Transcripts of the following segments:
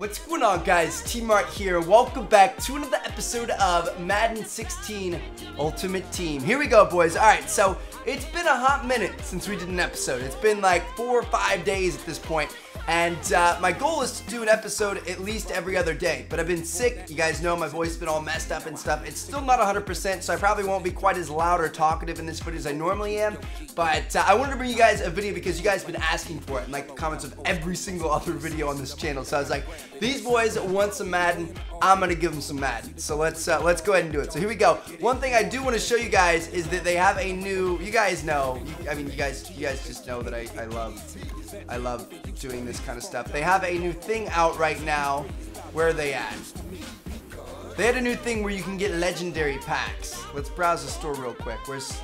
What's going on guys, T-Mart here. Welcome back to another episode of Madden 16 Ultimate Team. Here we go boys. Alright, so it's been a hot minute since we did an episode. It's been like four or five days at this point. And uh, my goal is to do an episode at least every other day. But I've been sick. You guys know my voice has been all messed up and stuff. It's still not 100%, so I probably won't be quite as loud or talkative in this video as I normally am. But uh, I wanted to bring you guys a video because you guys have been asking for it in like the comments of every single other video on this channel. So I was like, these boys want some Madden. I'm gonna give them some Madden. So let's uh, let's go ahead and do it. So here we go. One thing I do want to show you guys is that they have a new. You guys know. I mean, you guys you guys just know that I, I love I love doing this kind of stuff. They have a new thing out right now. Where are they at? They had a new thing where you can get legendary packs. Let's browse the store real quick. Where's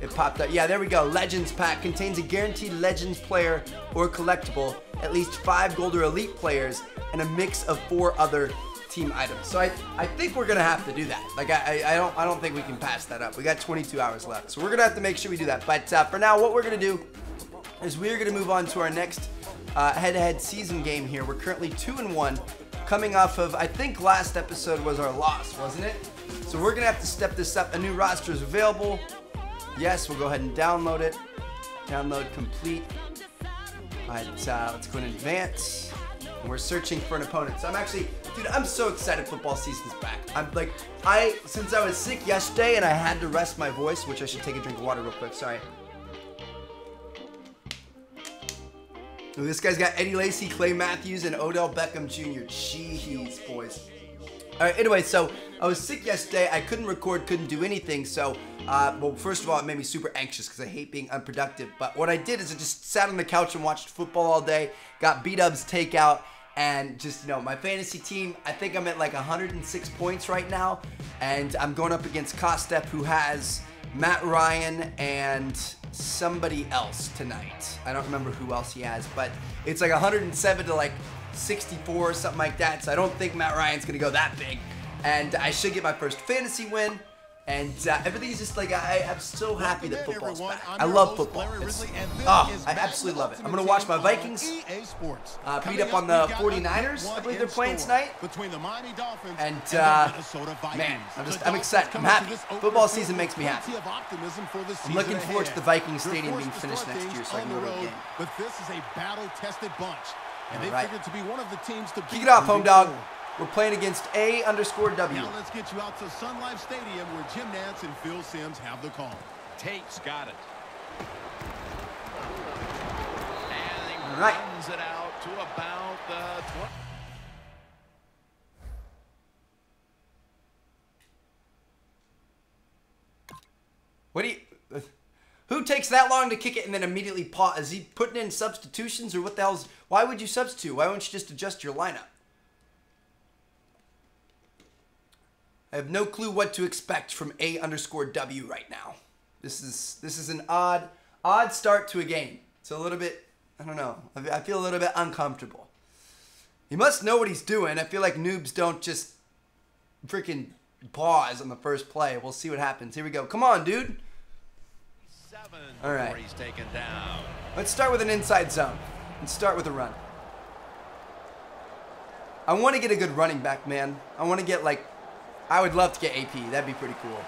it popped up? Yeah, there we go. Legends pack contains a guaranteed Legends player or collectible, at least five gold or elite players, and a mix of four other team items. So I, I think we're gonna have to do that. Like I, I, don't I don't think we can pass that up. We got 22 hours left, so we're gonna have to make sure we do that. But uh, for now, what we're gonna do is we're going to move on to our next uh, head-to-head -head season game here. We're currently 2 and one, coming off of, I think last episode was our loss, wasn't it? So we're going to have to step this up. A new roster is available. Yes, we'll go ahead and download it. Download complete. All right, uh, let's go in advance. And we're searching for an opponent. So I'm actually, dude, I'm so excited football season's back. I'm like, I, since I was sick yesterday and I had to rest my voice, which I should take a drink of water real quick, sorry. This guy's got Eddie Lacy, Clay Matthews, and Odell Beckham Jr. Jeez, boys. All right, anyway, so I was sick yesterday. I couldn't record, couldn't do anything. So, uh, well, first of all, it made me super anxious because I hate being unproductive. But what I did is I just sat on the couch and watched football all day, got B-Dubs takeout, and just, you know, my fantasy team, I think I'm at like 106 points right now. And I'm going up against Kostep, who has Matt Ryan and somebody else tonight. I don't remember who else he has, but it's like 107 to like 64 or something like that. So I don't think Matt Ryan's gonna go that big. And I should get my first fantasy win. And uh, everything's just like, I, am so happy that football's back. I love football. oh, I absolutely love it. I'm going to watch my Vikings uh, beat up on the 49ers. I believe they're playing tonight. And, uh, man, I'm just, I'm excited. I'm happy. Football season makes me happy. I'm looking forward to the Vikings Stadium being finished next year so I can go to a game. But this is a battle-tested bunch. And they right. figured to be one of the teams to Kick it off, home dog. We're playing against A underscore W. Now let's get you out to Sun Life Stadium where Jim Nantz and Phil Simms have the call. Tate's got it. And he All right. runs it out to about the 20. What do you... Uh, who takes that long to kick it and then immediately pause? Is he putting in substitutions or what the hell's... Why would you substitute? Why won't you just adjust your lineup? I have no clue what to expect from A underscore W right now. This is this is an odd odd start to a game. It's a little bit I don't know. I feel a little bit uncomfortable. He must know what he's doing. I feel like noobs don't just freaking pause on the first play. We'll see what happens. Here we go. Come on, dude. All right. Let's start with an inside zone. Let's start with a run. I want to get a good running back, man. I want to get like I would love to get AP. That'd be pretty cool.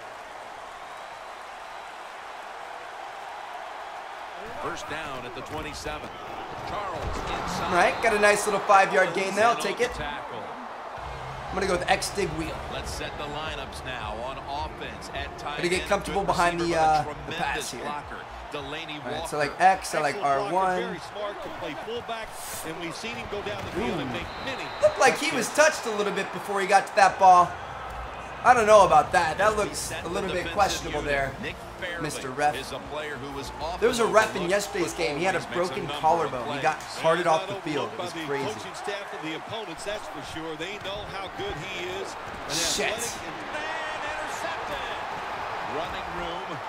First down at the 27. Charles inside. All right, got a nice little five-yard gain there. I'll take it. I'm gonna go with X dig wheel. Let's set the lineups now on offense at tight Gonna get comfortable behind the, uh, the pass here. Blocker. Delaney All right, so like X, I like R1. Looked like he was touched a little bit before he got to that ball. I don't know about that. That looks a little bit questionable there, Mr. Ref. There was a ref in yesterday's game. He had a broken collarbone. He got carted off the field. It was crazy. Shit.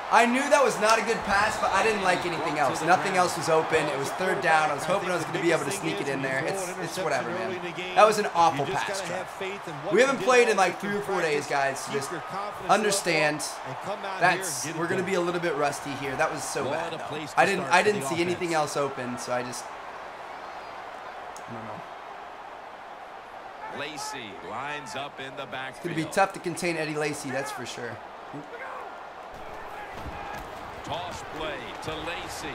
I knew that was not a good pass, but I didn't like anything else. Nothing else was open. It was third down. I was hoping I was going to be able to sneak it in there. It's, it's whatever, man. That was an awful pass. We haven't played in like three or four days, guys. Just understand that's we're going to be a little bit rusty here. That was so bad. Though. I didn't I didn't see anything else open, so I just I don't know. Lacy lines up in the backfield. It's going to be tough to contain Eddie Lacy, that's for sure. Toss play to Lacy.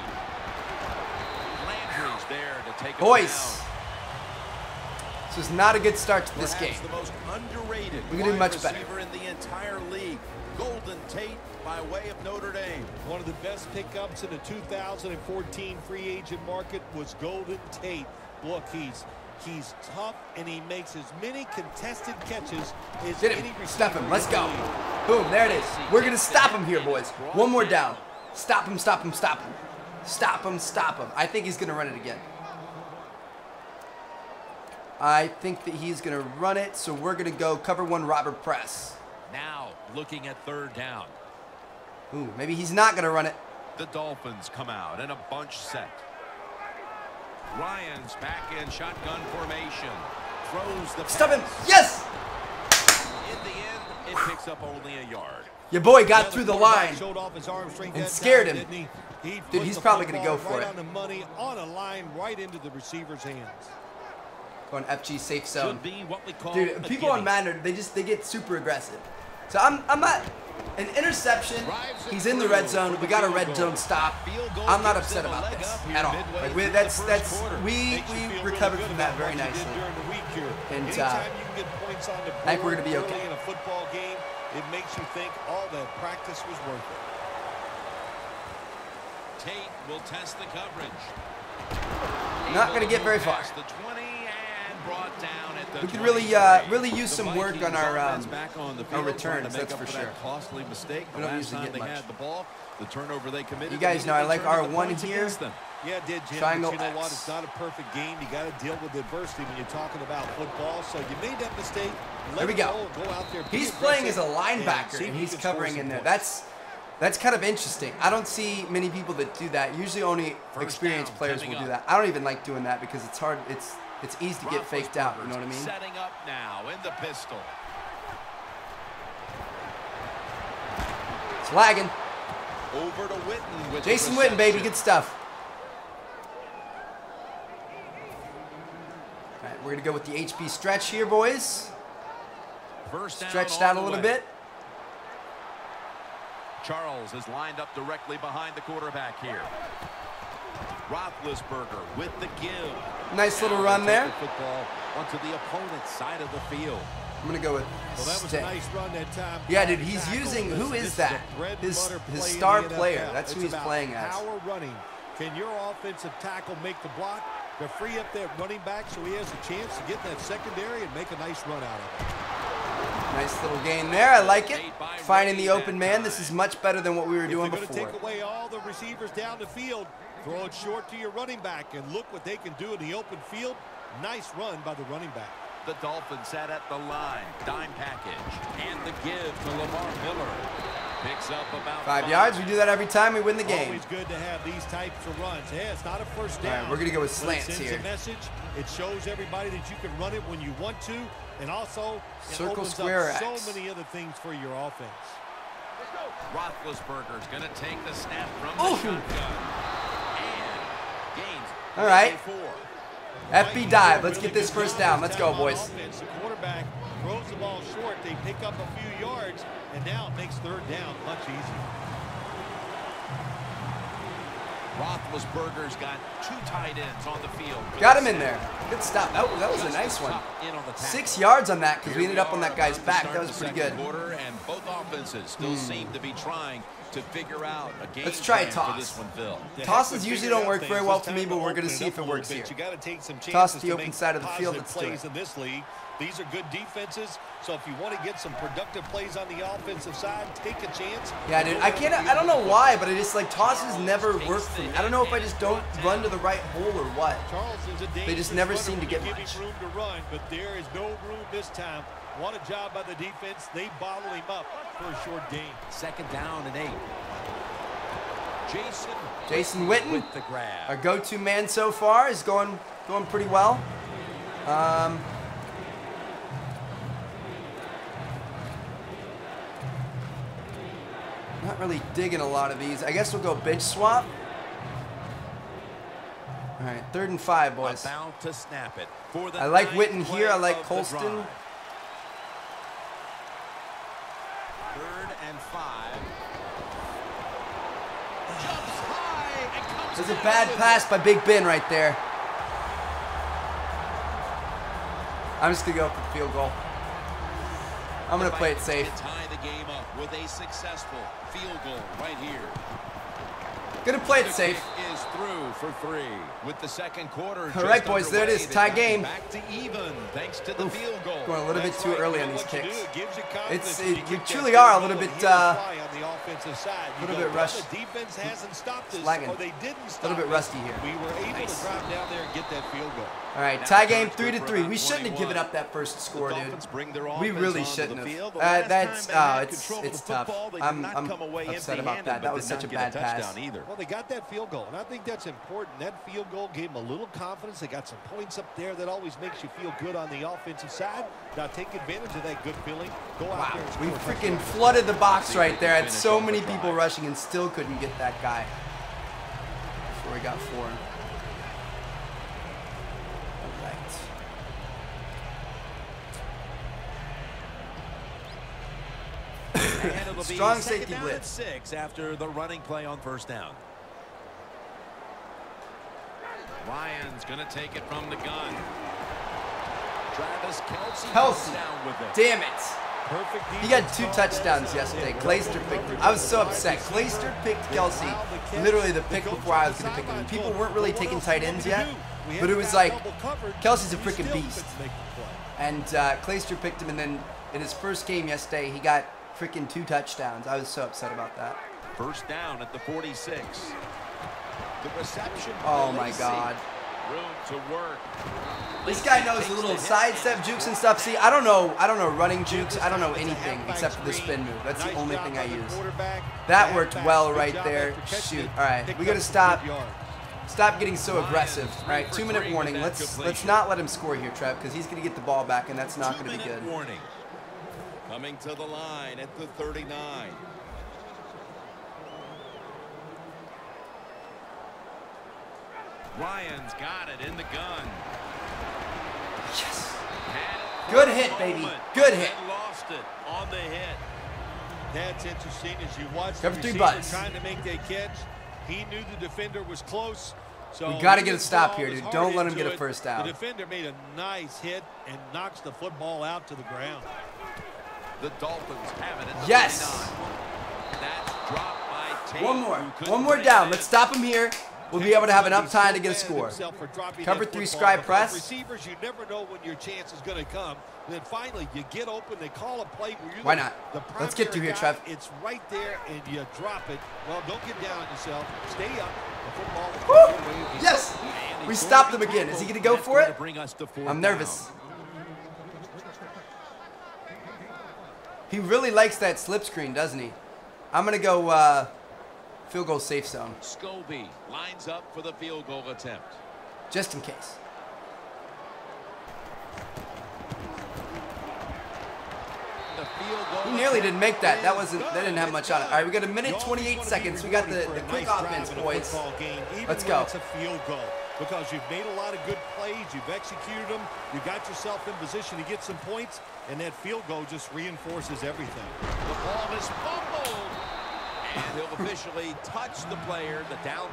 Landry's there to take a Boys, this is not a good start to this game. Perhaps the most underrated We can do much better. receiver in the entire league. Golden Tate by way of Notre Dame. One of the best pickups in the 2014 free agent market was Golden Tate. Look, he's he's tough and he makes as many contested catches as Get any him. receiver Stop him. Let's go. Boom. There it is. We're going to stop him here, boys. One more down. Stop him, stop him, stop him. Stop him, stop him. I think he's going to run it again. I think that he's going to run it, so we're going to go cover one Robber Press. Now looking at third down. Ooh, maybe he's not going to run it. The Dolphins come out in a bunch set. Ryan's back in shotgun formation. Throws the Stop him. Yes! It picks up only a yard. Your boy got through the line. showed off his arm strength and scared him. he? He Dude, he's probably gonna go for right it. on the money, on a line, right into the receiver's hands. Going FG safe zone. Should be what we call Dude, people on. Madden, they just they get super aggressive. So I'm I'm not an interception. He's in the red zone. We got a red zone stop. I'm not upset about this at all. Like we, that's that's we we recovered from that very what you did nicely. during the week. And, uh, you can get points on the I think we're gonna be okay. It makes you think all that practice was worth it. Tate will test the coverage. Not gonna get very far. The 20 and brought down at the We could really uh, really use some work on our um, back on the our field, returns, to that's for for sure. costly mistake. We The don't usually get much. the ball, the turnover they committed. You guys know I like immediately turned the R1 points here. Against them. Yeah, it did, Jim. Triangle but you know what? It's not a perfect game. You got to deal with adversity when you're talking about football. So you made that mistake. Let There we go. Go, go out there. He's playing as a aggressive, and linebacker and he's covering in there. points. That's that's kind of interesting. I don't see many people that do that. Usually only First experienced down players coming will do that. I don't even like doing that because it's hard. It's it's easy to get faked out. You know what I mean? Setting up now in the pistol. It's lagging. Over to Witten with Jason Witten, baby, good stuff. All right, we're gonna go with the HB stretch here, boys. First Stretched out a little bit. Charles is lined up directly behind the quarterback here. Roethlisberger with the give. Nice little Now run there. the football onto the opponent's side of the field. I'm gonna go with Well, that was a nice run that time. Yeah, dude, he's tackle. using- who is that? His- his star player. That's who he's playing as. Power running. Can your offensive tackle make the block to free up that running back so he has a chance to get in that secondary and make a nice run out of it? Nice little gain there. I like it. Finding the open man. This is much better than what we were doing you're going to before. take away all the receivers down the field, throw it short to your running back and look what they can do in the open field. Nice run by the running back. The Dolphins sat at the line. Dime package. And the give to Lamar Miller. Picks up about Five yards. We do that every time we win the game. Always good to have these types of runs. Hey, it's not a first All right, down. we're gonna go with but it slants sends here. a message. It shows everybody that you can run it when you want to, and also it Circle, opens square, up X. so many other things for your offense. Roethlisberger's going to take the snap from the Ooh. shotgun. And gains. All right. FB dive. Let's get this first down. Let's go, On boys. Offense, the throws the ball short. They pick up a few yards, and now it makes third down much easier. Roethlisberger's got two tight ends on the field. Got him in there. Good stop. That was, that was a nice one. top in on the tackle. Six yards on that because we ended up on that guy's back. start That was the pretty second good. Hmm. Quarter, and both offenses still seem to be trying to figure out a game Let's try a toss. this one, Phil. Tosses usually don't work very well for me, but we're gonna see if it works here. You got to take some chances Toss the open side of the field. positive Let's do plays it. In this league. These are good defenses, so if you want to get some productive plays on the offensive side, take a chance. Yeah, dude. I can't. I don't know why, but it just like tosses never work for me. I don't know if I just don't run to the right hole or what. Charles is a They just never seem to get you much. room to run, but there is no room this time. What a job by the defense. They bottle him up for a short gain. Second down and eight. Jason Jason Witten, with the grab. our go-to man so far, is going going pretty well. Um, not really digging a lot of these. I guess we'll go bench swap. All right, third and five, boys. About to snap it for the I like Witten here. I like Colston. Third and five. Jumps high and comes There's a bad pass by Big Ben right there. I'm just gonna go for the field goal. I'm gonna play it safe. tie the game up with a successful field goal right here. Gonna play it safe. is through for three. With the second quarter All right, boys, there it is, tie game. Back to even thanks to the field goal. Going a little bit too right. early on these you kicks. it you It's- you it- that truly are a little bit, uh, fly on the offensive side. You little bit rushed. The defense hasn't stopped us, Lagging. or they didn't stop Little bit us. rusty here. We were able Nice. to drop down there and get that field goal. All right, Now tie game three to three. We shouldn't have given up that first score, the dude. Bring their We really shouldn't have. The Uh, that's time oh, it's it's tough. football, they did I'm I'm upset about that. That was such a not bad pass. touchdown either. Well, they got that field goal, and I think that's important. That field goal gave them a little confidence. They got some points up there that always makes you feel good on the offensive side. Now take advantage of that good feeling. Go out Wow, there and we score freaking flooded the box right there. Had so off the many drive. people rushing and still couldn't get that guy. Before he got four. All right. And it'll be Strong safety blitz. six after the running play on first down. Ryan's going to take it from the gun. Travis Kelce Kelce. down with it. Damn it. Perfect He got two touchdowns yesterday. Clayster picked him. I was so upset. Clayster picked Kelce. Literally the pick before I was going to pick him. People weren't really taking tight ends yet. But it was like, Kelce's a freaking beast. And uh, Clayster picked him, and then in his first game yesterday, he got freaking two touchdowns. I was so upset about that. First down at the 46. The reception. Oh my Lacy. God. Room to work. This guy knows the little sidestep jukes and stuff. See, I don't know. I don't know running jukes. I don't know anything except for the spin move. That's the only thing I use. That worked well right there. Shoot. All right, we gotta stop. Stop getting so aggressive. All right, two minute warning. Let's let's not let him score here, Trev, because he's gonna get the ball back, and that's not gonna be good. Warning. Coming to the line at the 39. Ryan's got it in the gun. Yes. Had it for Good hit, baby. Good hit. Lost it on the hit. That's interesting as you watch the Cover three receiver trying to make that catch. He knew the defender was close. So We gotta get a stop here, dude. Don't let him into get a first down. The defender made a nice hit and knocks the football out to the ground. The Dolphins have it at the Yes. 39. That's dropped by Tate, One more. One more down. Let's stop him here. We'll be able to have enough time to get a score. mad at himself for dropping Cover three scribe press. Receivers, you never know when your chance is going to come. Then finally, you get open. They call a play where Why not? the Let's get through here. Trev. It's right there, and you drop it. Well, don't get down on yourself. Stay up. The football. will Woo! come your way if you- Yes. We stopped him again. Is he gonna go for it? bring us to I'm nervous. He really likes that slip screen, doesn't he? I'm gonna go uh, field goal safe zone, Scobee lines up for the field goal attempt. just in case. He nearly didn't make that. That wasn't. That didn't have much on it. All right, we got a minute 28 seconds. We got the, the quick offense, boys. football game, even Let's go. It's a field goal because you've made a lot of good plays. You've executed them. You got yourself in position to get some points, and that field goal just reinforces everything. The ball is fumbled.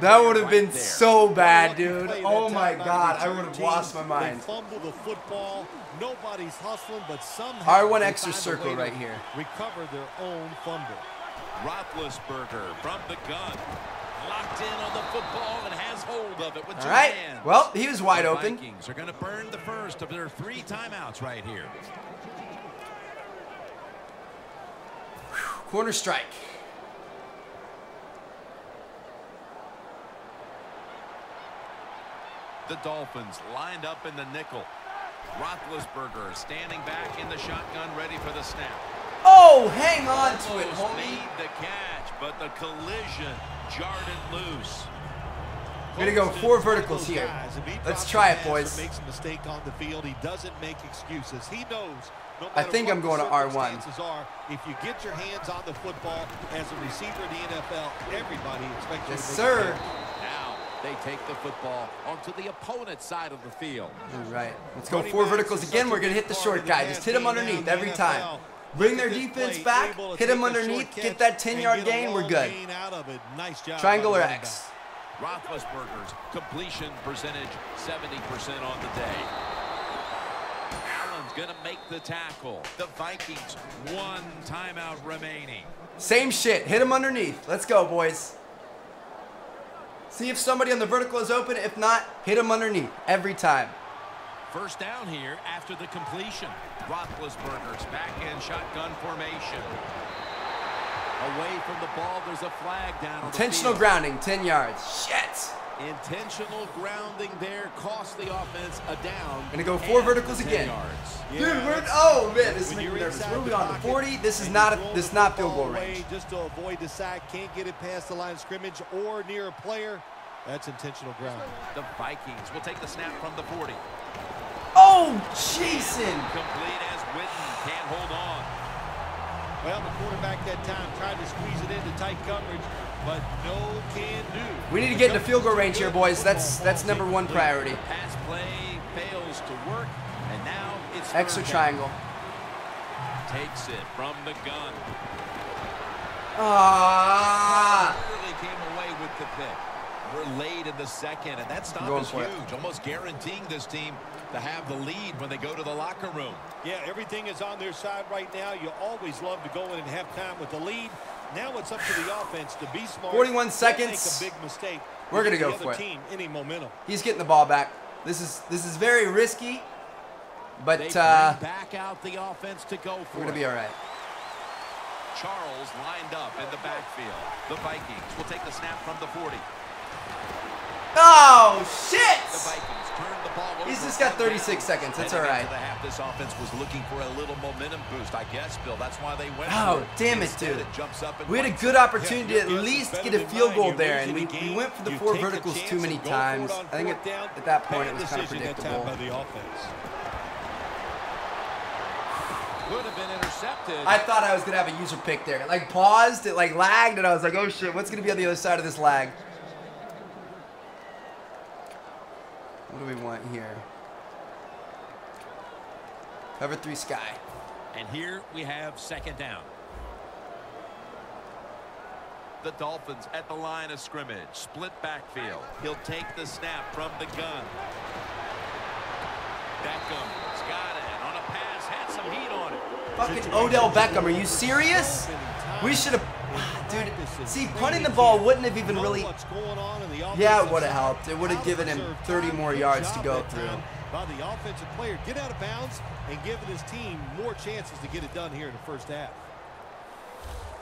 That player would have right been there. so bad, dude. Oh my time by the god, I would have lost my mind. They fumble the football. Nobody's hustling, but somehow R1 extra circle right here. Recover their own fumble. Roethlisberger from the gun. Locked in on the football and has hold of it with All two right. hands. Well, he was wide the open. Vikings are going to burn the first of their three timeouts right here. Corner strike. The Dolphins lined up in the nickel. Roethlisberger standing back in the shotgun, ready for the snap. Oh, hang on to it, homie. made the catch, but the collision jarred it loose. We're gonna go four verticals here. guys. If he Let's try it, boys. Makes a mistake on the field. He doesn't make excuses. He knows. No I think I'm going to R1. circumstances Are, if you get your hands on the football as a receiver in the NFL, everybody expects you Yes, to make a sir. Catch. They take the football onto the opponent's side of the field. All right. Let's go four verticals again. We're going to hit the short guy. Just hit him underneath every time. Bring their defense back, hit him underneath, get that 10-yard gain, we're good. Nice job Triangle by or the running X? Roethlisberger's completion percentage 70% on the day. Allen's going to make the tackle. The Vikings, one timeout remaining. Same shit. Hit him underneath. Let's go, boys. See if somebody on the vertical is open. If not, hit him underneath every time. First down here after the completion. Roethlisberger's back in shotgun formation. Away from the ball, there's a flag down on Intentional grounding, 10 yards. Shit. Intentional grounding there cost the offense a down. Gonna go four verticals again. yards. Dude, Yeah, we're oh man, this is making me nervous. inside What are on the 40? This is not you're a this is not field goal range. Just to avoid the sack, can't get it past the line of scrimmage or near a player. That's intentional ground. The Vikings will take the snap from the 40. Oh, Jason. Complete as Witten can't hold on. Well, the quarterback that time tried to squeeze it into tight coverage, but no can do. We need to get into field goal range here, boys. That's that's number one priority. Pass play fails to work, and now it's Extra triangle. Takes it from the gun. Ah. Really came away with the pick. We're late in the second, and that stop is for it. huge, almost guaranteeing this team to have the lead when they go to the locker room. Yeah, everything is on their side right now. You always love to go in and have time with the lead. Now it's up to the offense to be smart. 41 seconds. Make a big mistake. We're gonna Give go the for other it. team any momentum. He's getting the ball back. This is this is very risky, but uh, back out the offense to go for we're gonna it. be all right. Charles lined up in the backfield. The Vikings will take the snap from the 40. Oh shit! The ball over. He's just got 36 seconds. That's all right. half, this offense was looking for a little momentum boost, I guess, Phil. That's why they went. Oh, damn it, dude. jumps up We had a good opportunity Yeah, to at your guess is least get a field goal there, and we, we went for the You four verticals too many and go for it times. I think at, down. at that point it was kind of decision that time predictable. by the offense. Could have been intercepted. I thought I was gonna have a user pick there. It, like paused, it like lagged, and I was like, oh shit, what's gonna be on the other side of this lag? What do we want here? Cover three sky. And here we have second down. The Dolphins at the line of scrimmage. Split backfield. He'll take the snap from the gun. Beckham's got it on a pass. Had some heat on it. Fucking Odell Beckham, are you serious? We should have, dude. See, punting the ball wouldn't have even really. What's going on in the Yeah, it would have helped. It would have given him 30 more yards to go through. By the offensive player, get out of bounds and giving his team more chances to get it done here in the first half.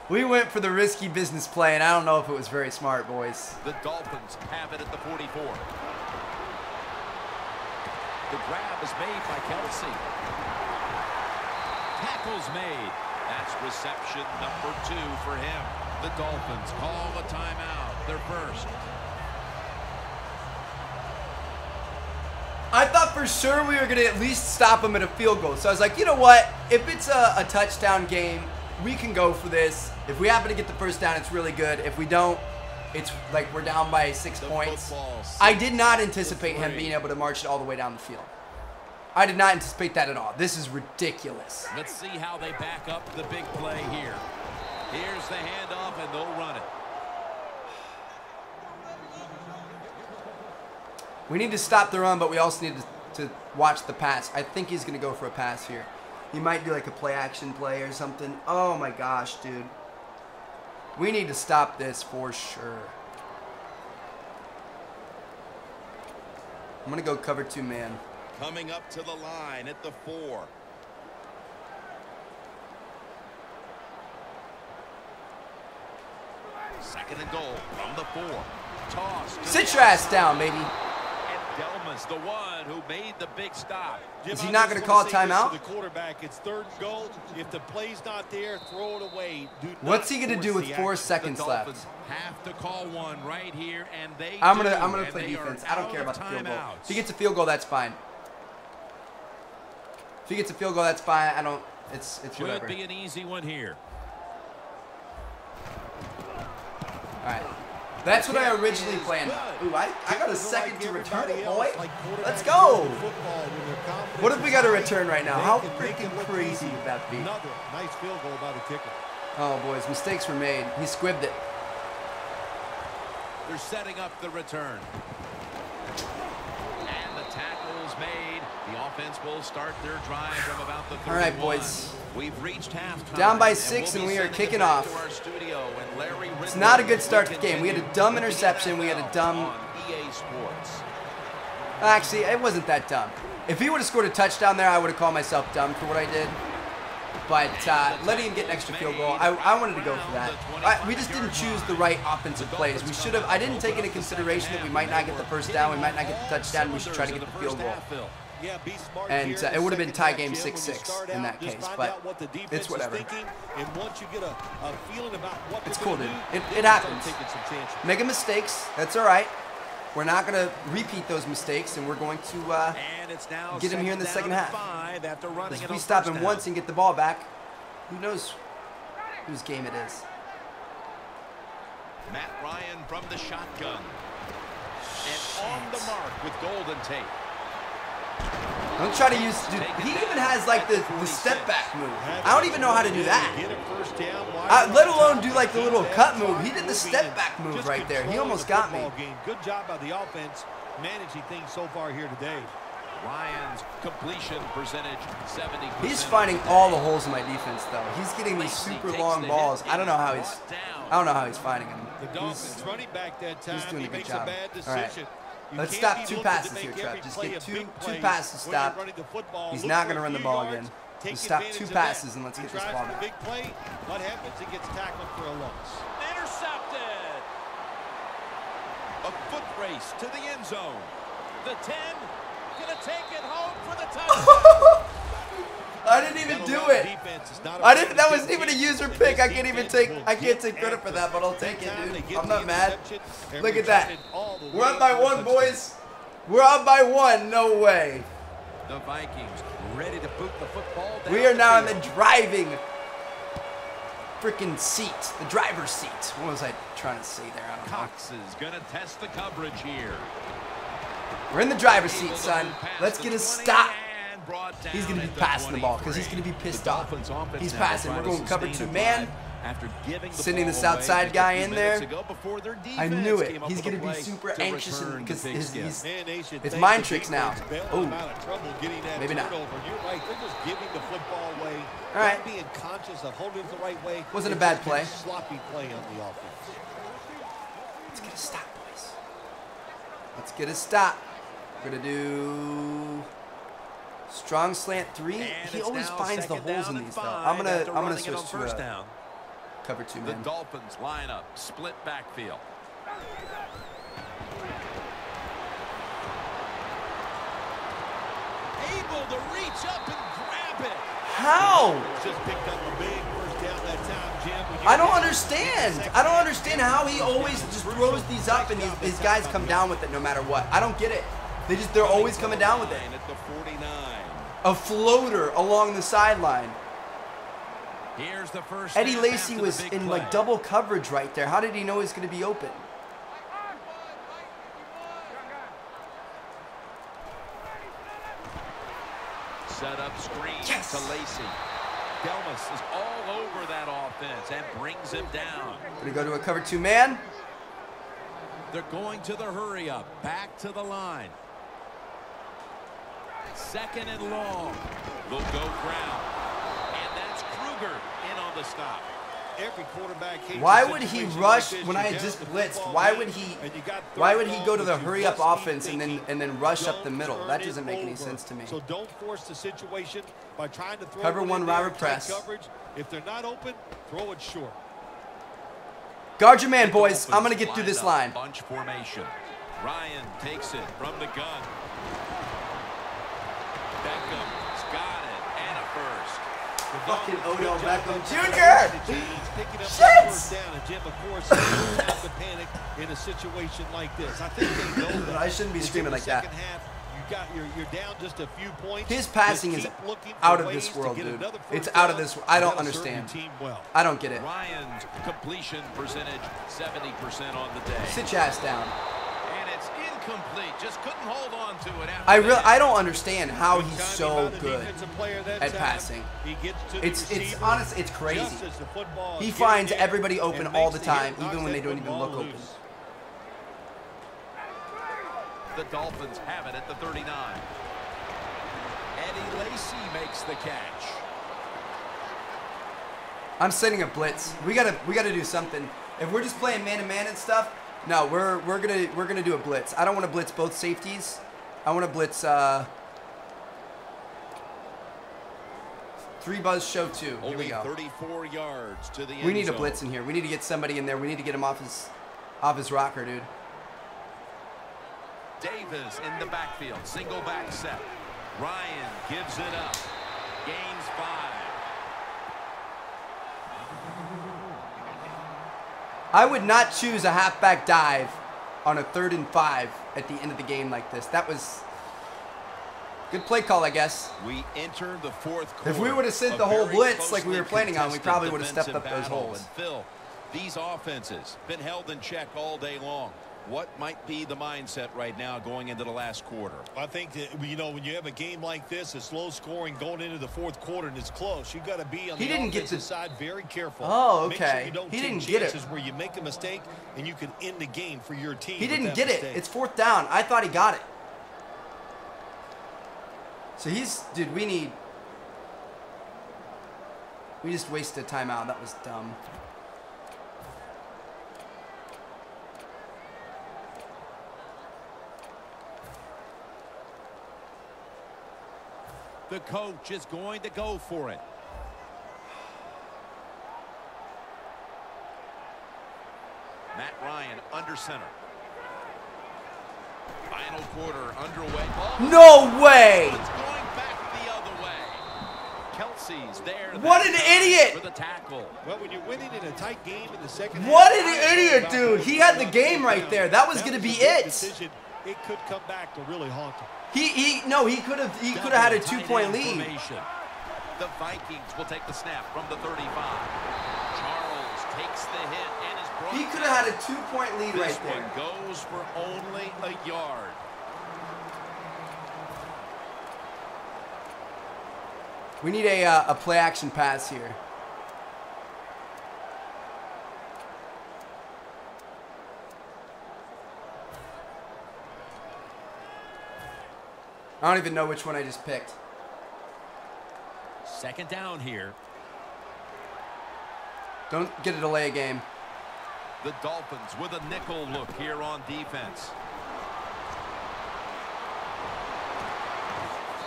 We went for the risky business play, and I don't know if it was very smart, boys. The Dolphins have it at the 44. The grab is made by Kelce. Tackles made. That's reception number two for him. The Dolphins call a timeout. Their first. I thought for sure we were going to at least stop them at a field goal. So I was like, you know what? If it's a, a touchdown game, we can go for this. If we happen to get the first down, it's really good. If we don't, it's like we're down by six The points. football I did not anticipate him being able to march it all the way down the field. I did not anticipate that at all. This is ridiculous. Let's see how they back up the big play here. Here's the handoff, and they'll run it. We need to stop the run, but we also need to, to watch the pass. I think he's going to go for a pass here. He might do like a play action play or something. Oh my gosh, dude. We need to stop this for sure. I'm going to go cover two man. Coming up to the line at the four. Second and goal from the four. Toss. to Sit your ass down, baby. And Delman's the one who made the big stop. Is he not gonna call a timeout? The quarterback, it's third and goal. If the play's not there, throw it away. What's he going to do with four action. seconds left? Have to call one right here, and they I'm gonna do, I'm gonna play defense. I don't care about the field goal. If he gets a field goal, that's fine. If he gets a field goal, that's fine. I don't. It's it's Could whatever. be an easy one here. All right. That's what I originally planned. Ooh, I, I got a second to return it, boy. Let's go. football when their confidence What if we got a return right now? How freaking crazy would that be? Nice field goal by the kicker. Oh, boys, mistakes were made. He squibbed it. They're setting up the return. And the tackle's made. Offense will start their drive from about the 31. All right, boys. We've reached halftime. Down by and six, we'll and we are kicking off. studio, It's not a good start to the game. We had a dumb interception. We had a dumb- EA Sports. Actually, it wasn't that dumb. If he would have scored a touchdown there, I would have called myself dumb for what I did. But uh, letting him get an extra field goal, I, I wanted to go for that. I, we just didn't choose the right offensive plays. We should have. I didn't take into consideration that we might not get the first down, we might not get the touchdown. We should try to get the field goal. Yeah, be smart And, uh, it would have been tie game Jim, when you 6-6 in that case, but what the defense it's is whatever. thinking, and once you get a, a feeling about what It's cool, dude. do, It- it happens. taking some chances. Making mistakes, that's all right. We're not going to repeat those mistakes, and we're going to uh, And it's now Get him here in the second half. and Five after running If we stop him down. once and get the ball back, who knows whose game it is. Matt Ryan from the shotgun. And on the mark with Golden Tate. Don't try to use. Dude, he even has like the, the step back move. I don't even know how to do that. Get a first down, wide Uh, let alone do like the little cut move. He did the step back move right there. He almost got me. football. Good job by the offense managing things so far here today. Ryan's completion percentage 70%. He's finding all the holes in my defense though. He's getting these super long balls. I don't know how he's. I don't know how he's finding them. The Dolphins He's, running back that time. he's doing a he good makes job. a bad All right. Decision. You Let's stop two passes here, every Trev. Just get two- two passes, when you're stop. the football. He's not gonna run the ball yards, again. take Let's stop two passes and let's He get this ball back. Big play. What happens? He gets tackled for a loss. Intercepted. A foot race to the end zone. The 10 gonna take it home for the touchdown. I didn't even do it. defense is not I didn't. That wasn't even a user pick. I can't even take. I can't take credit for that, but I'll take it, dude. I'm not mad. Look at that. returning all the We're up by one, boys. We're up by one. No way. the Vikings ready to boot the football We are now in the driving freaking seat, the driver's seat. What was I trying to say there? I don't know. Cox is gonna test the coverage here. We're in the driver's seat, son. Let's get a 20 stop. And brought down He's gonna be passing the ball because he's gonna be pissed The off. He's passing. try We're to going cover two man. drive After giving the Sending ball this outside away just a guy in there. ago before their I knew it. He's gonna be super to anxious return because to his, pigskin. he's Man, It's mind tricks now. defense. Bail Ooh. them out of trouble getting that Maybe not. You're right. They're just giving the football away. All right. Not being conscious of holding it the right way. Wasn't a bad play. Sloppy play on the offense. Let's get a stop, boys. Let's get a stop. We're gonna do strong slant three. And he always finds the holes in these though. I'm gonna I'm gonna switch to uh, first a down. cover two The man. Dolphins line up, split backfield. Able to reach up and grab it. How? Just picked up a big first down that time, Jim. I don't understand. I don't understand how he always just throws these up and these, these guys come down with it no matter what. I don't get it. They just they're always coming down with it. Line At the 49. A floater along the sideline. Here's the first Eddie Lacy was in play. like double coverage right there. How did he know he's going to be open? Set up screen Yes. to Lacy. Delmas is all over that offense and brings him down. Gonna go to a cover two man. They're going to the hurry up. Back to the line. Second and long. They'll go ground. And that's Kruger in on the stop. Every quarterback hates Why would he rush like when I had just blitzed? Why would he? and you got Why would he go to the hurry up offense and then and then rush up the middle? That doesn't make any sense to me. So don't force the situation by trying to throw Cover one, in Robber press. Coverage. If they're not open, throw it short. Guard your man, boys. I'm gonna get through this line. Bunch formation. Ryan takes it from the gun. Beckham's got it and a first. The Fucking Odell Beckham Jr.. there. James picking up Shit! down. And Jim, of course, don't to panic in a situation like this. I think they know that. I shouldn't be screaming like that. half, you got, you're, you're down just a few points. His passing is keep looking for out of this world, dude. It's out of this- I don't You gotta serve your understand. Well. I don't get it. Ryan's completion percentage 70% on the day. Sit your ass down. Incomplete. Just couldn't hold on to it I really. I don't understand how he's so good. defensive player that at passing. He gets to It's it's honest, it's crazy. as the football He finds everybody open all the time, even when they don't even look open. The Dolphins have it at the 39. Eddie Lacy makes the catch. I'm sending a blitz. We gotta we gotta do something. If we're just playing man to man and stuff, no, we're we're gonna we're gonna do a blitz. I don't want to blitz both safeties. I want to blitz uh, three buzz show two. Here we go. 34 yards to the end We need a blitz in here. We need to get somebody in there. We need to get him off his off his rocker, dude. Davis in the backfield. Single back set. Ryan gives it up. Gains five. I would not choose a halfback dive on a third and five at the end of the game like this. That was good play call, I guess. We enter the fourth quarter. If we would've sent the whole blitz like we were planning on, we probably would've stepped defensive up those holes. And Phil, these offenses been held in check all day long. What might be the mindset right now going into the last quarter? I think that you know when you have a game like this, it's low scoring going into the fourth quarter and it's close. You got to be on He the didn't get offensive the- side very careful. Oh, Make sure okay. you don't He take didn't get it. chances where you make a mistake and you can end the game for your team. He didn't that get it. It's fourth down. I thought he got it. So he's, dude, we need. We just wasted a timeout. That was dumb. The coach is going to go for it. Matt Ryan under center. Final quarter underway. Oh, No way! It's going back the other way. Kelce's there. What an idiot! For the tackle. Well, when you're winning in a tight game in the second What half, an I don't know idiot, dude. He had the game right there. That was gonna be a big it. Decision. It could come back to really haunt him. He he no, he could have he could have had a two point lead. The Vikings will take the snap from the 35. Charles takes the hit and is brought He could have had a two point lead This right one there. goes for only a yard. We need a uh, a play action pass here. I don't even know which one I just picked. Second down here. Don't get a delay game. The Dolphins with a nickel look here on defense.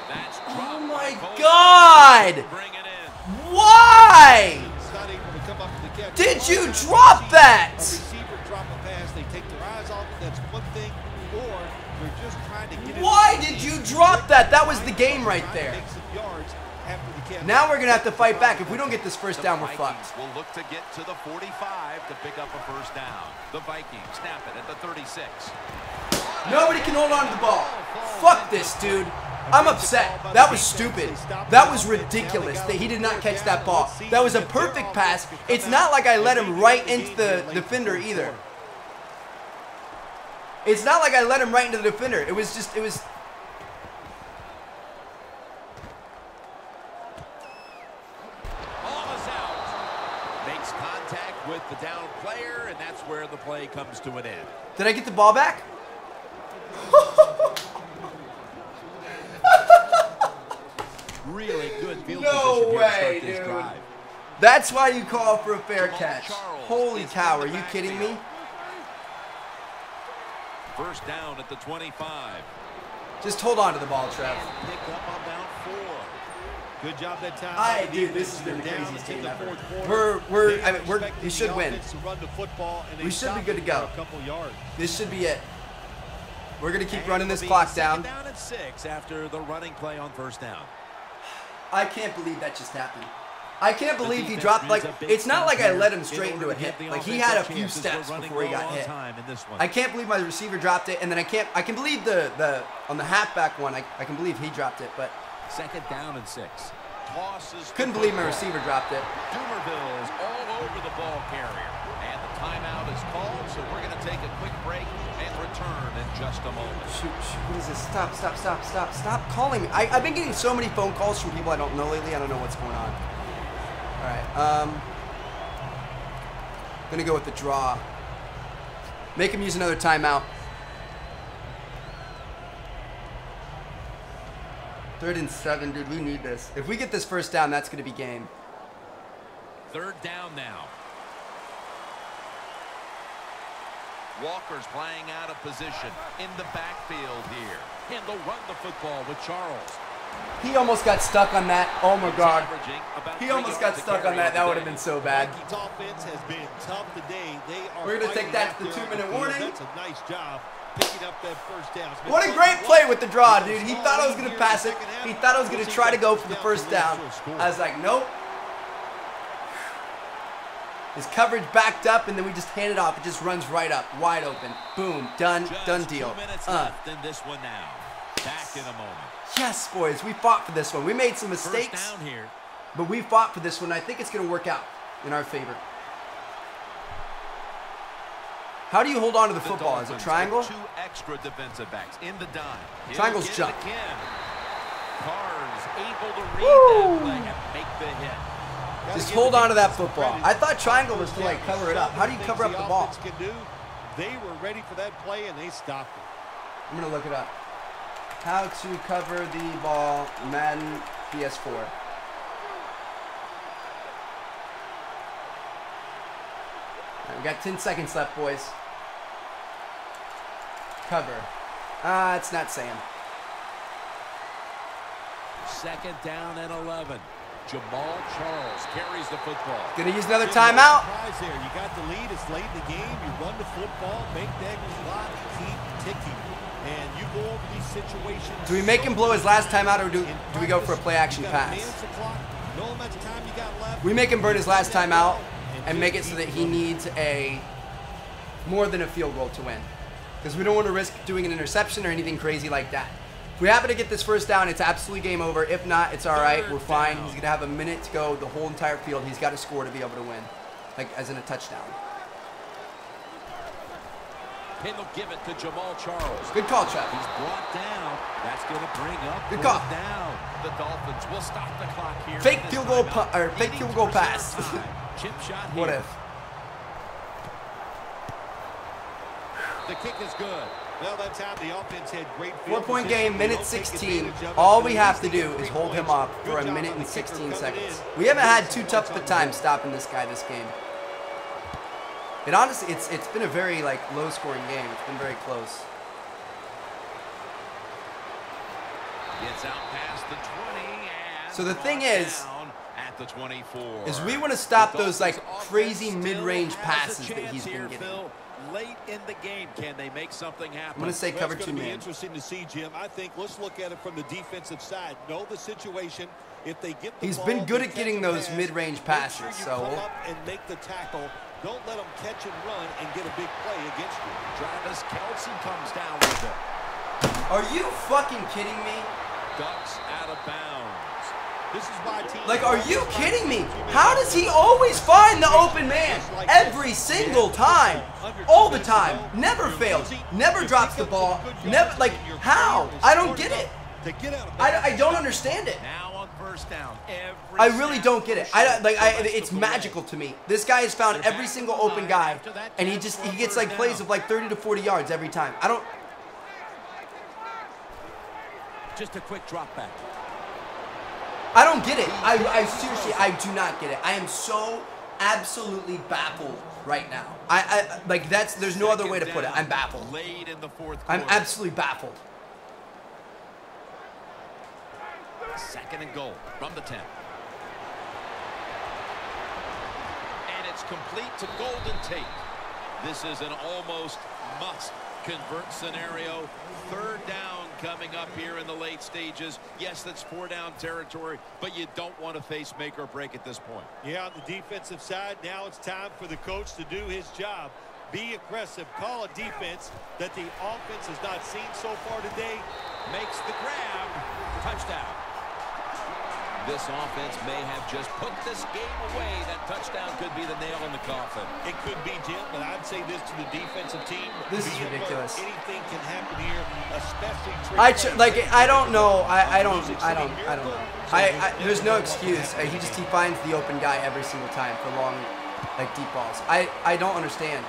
That's Oh my God! Bring it in. Why? He's not able to come up with the catch. Did you drop that? Receiver drop a pass, they take their eyes off it. That's one thing. Or they're just trying to get it. Why did you drop that? That was the game right there. make some yards after the catch. Now we're gonna have to fight back. If we don't get this first down, we're fucked. will look to get to the 45 to pick up a first down. The Vikings snap it at the 36. Nobody can hold on to the ball. Fuck this, dude. I'm upset. That was stupid. That was ridiculous that he did not catch that ball. That was a perfect pass. It's not like I let him right into the defender either. It's not like I let him right into the defender. It was just, it was. Ball is out. Makes contact with the down player, and that's where the play comes to an end. Did I get the ball back? Really good field No position here to way, start this drive. That's why you call for a fair Jamaal catch. Charles Holy cow, are you kidding me? First down at the 25. Just hold on to the ball, Trev. Pick up about four. Good job that time. I- dude, this has been the craziest game ever. We're- we're- I mean, were we should win. offense to run the football, and they We should be good to go. A couple yards. This should be it. We're gonna keep running this clock down. down at six after the running play on first down. I can't believe that just happened. I can't believe he dropped like it's not like I led him straight into a hit. Like he had a few steps before he got hit. I can't believe my receiver dropped it, and then I can't. I can believe the the on the halfback one. I, I can believe he dropped it, but Second down and six. Tosses couldn't believe my receiver dropped it. Dumervil is all over the ball carrier. And the timeout is called, so we're going to take a quick break and return in just a moment. Shoot, shoot, what is this? Stop, stop, stop, stop, stop calling me. I, I've been getting so many phone calls from people I don't know lately. I don't know what's going on. All right, um, gonna go with the draw. Make him use another timeout. Third and seven, dude. We need this. If we get this first down, that's gonna be game. Third down now. Walker's playing out of position in the backfield here. And they'll run the football with Charles. He almost got stuck on that. Oh my God. He almost got stuck on that. That would have been so bad. Has been tough today. They are We're gonna take that to the two-minute warning. That's a nice job picking up that first down. What a great play with the draw, dude. He thought I was going to pass it. He thought I was going to try to go for the first down. the actual score. I was like, nope. His coverage backed up, and then we just hand it off. It just runs right up, wide open. Boom, done, done deal. Uh, left in this one now. Back in a moment. yes, boys, we fought for this one. We made some mistakes, down here. but we fought for this one. I think it's going to work out in our favor. How do you hold on to the The football? Is it triangle? Two extra defensive backs in the dime. He'll Triangle's jump. Again. Able to read Woo! that play and make the hit. Gotta Just hold on to that football. I thought triangle was to, like, cover it up. How do you cover up the ball? Can do. They were ready for that play and they stopped it. I'm gonna look it up. How to cover the ball, Madden PS4. Alright, we got 10 seconds left, boys. Cover. Ah, it's not Sam. Second down and 11. Jamaal Charles carries the football. Gonna use another timeout. there. You got the lead. It's late in the game. You run the football, make that clock keep ticking. And you go over these situations. Do we make him blow his last timeout, or do, do we go for a play action pass? manage the clock, know how much time you got left. We make him burn his last timeout and make it so that he needs a more than a field goal to win. Because we don't want to risk doing an interception or anything crazy like that. If we happen to get this first down, it's absolutely game over. If not, it's all right. We're fine. He's going to have a minute to go the whole entire field. He's got to score to be able to win, like as in a touchdown. And they'll give it to Jamaal Charles. Good call, Chuck. He's brought down. That's going to bring up Good call. down. The Dolphins will stop the clock here. Fake in this field goal timeout, or fake field goal pass. Chip shot What if? The kick is good. Well, that's how the offense had great field Four-point game, minute 16. advantage of it. All we have to do is hold him up for a minute and 16 seconds. We haven't had too tough of a time stopping this guy this game. It honestly, it's it's been a very like low-scoring game. It's been very close. Gets out past the 20 and So the thing is- down at the 24. is we wanna stop those, like, crazy mid-range still has a passes that he's been getting. Late in the game, can they make something happen? I'm gonna say Well, cover it's two gonna be man. interesting to see, Jim. I think let's look at it from the defensive side. Know the situation. If they get the He's ball, been good at getting those pass, mid-range passes, Sure so come up and make the tackle. Don't let them catch and run and get a big play against you. Travis Kelce comes down with it. Are you fucking kidding me? Ducks out of bounds. This is why teams Like, are you kidding me? How does he always find the open man? Every single time. All the time. Never fails. Never drops the ball. Never, like, how? I don't get it. To get out of I. I don't understand it. Now on first down. Every I really don't get it. I don't- like I, it's of the way. magical to me. This guy has found every single open guy, and he just he gets like plays of like 30 to 40 yards every time. I don't. Just a quick drop back. I don't get it. I, I seriously, I do not get it. I am so absolutely baffled right now. I, I like that's there's no other way to put it. I'm baffled. Late in the fourth I'm absolutely baffled. Second and goal from the 10. And it's complete to Golden Tate. This is an almost must convert scenario. Third down coming up here in the late stages. Yes, that's four down territory, but you don't want to face make or break at this point. Yeah, on the defensive side, now it's time for the coach to do his job. Be aggressive. Call a defense that the offense has not seen so far today. Makes the grab. Touchdown. This offense may have just put this game away. That touchdown could be the nail in the coffin. It could be, Jim, but I'd say this to the defensive team. This is Be alert. ridiculous. Anything can happen here, especially I ch- like I don't know. I, I don't I don't I don't know. I, I there's no excuse. Uh, he just he finds the open guy every single time for long, like deep balls. I I don't understand.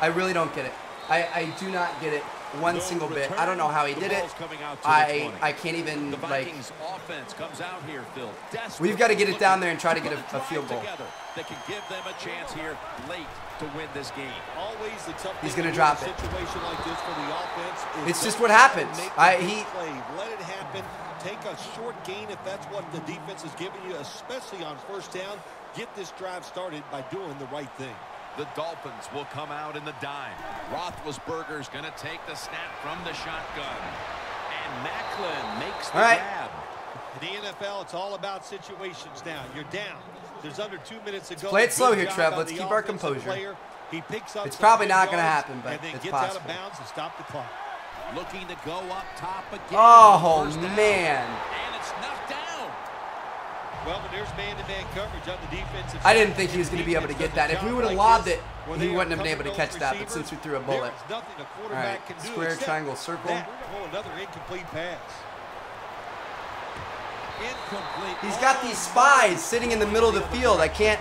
I really don't get it. I I do not get it one single bit. I don't know how he did it. ball's coming out to the I I can't even like. Vikings offense comes out here, Phil. We've gotta get it down there and try to get a- a field goal. That can give them a chance here late to win this game. Always the tough He's gonna drop it. situation like this for the offense. It's just what happens. I- he- Let it happen. Take a short gain if that's what the defense is giving you, especially on first down. Get this drive started by doing the right thing. The Dolphins will come out in the dime. Roethlisberger's going to take the snap from the shotgun. And Maclin makes the All right. grab. In the NFL, it's all about situations now. You're down. There's under two minutes to go. play it slow here, Trev. Let's keep our composure. player. He picks up It's probably not gonna happen, but and then it's gets out possible. of bounds and stop the clock. Looking to go up top again. Oh First down. man. And it's knocked down. Well, when there's man-to-man coverage on the defensive I didn't think he was going to be able to get that. If we would have lobbed it, he wouldn't have been able to catch those that. But since we threw a bullet, is a All can square, except triangle, circle. that. Oh, another incomplete pass. Incomplete. he's got these spies sitting in the middle of the field. I can't.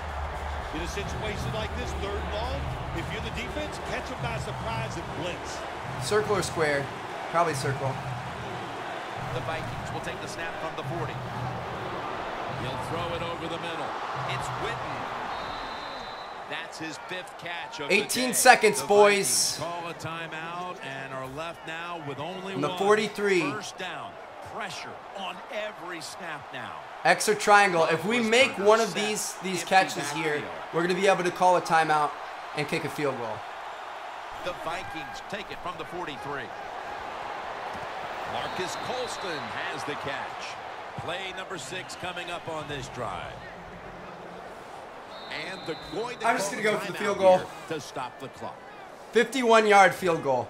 In a situation like this, third and long, if you're the defense, catch them by surprise and blitz. Circle or square? Probably circle. The Vikings will take the snap from the 40. He'll throw it over the middle. It's Witten. That's his fifth catch of the 18 day. seconds, The boys. Call a timeout and are left now with only the one. 43. First down. Pressure on every snap now. X or triangle. If we make one of these these catches here, we're going to be able to call a timeout and kick a field goal. The Vikings take it from the 43. Marques Colston has the catch. Play number six coming up on this drive. And going I'm just gonna go for the field goal. to stop the clock. 51 yard field goal.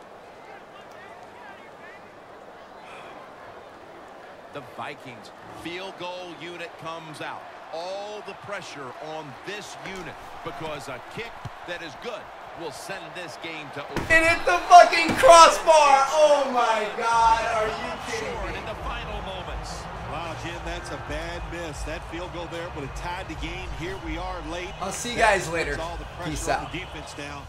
The Vikings field goal unit comes out. All the pressure on this unit because a kick that is good will send this game to over. And hit the fucking crossbar. Oh my God. Are you kidding me? in the final moments. Wow, Jim, that's a bad miss. That field goal there would have tied the game. Here we are late. I'll see you That guys later. all the Peace out. The defense now.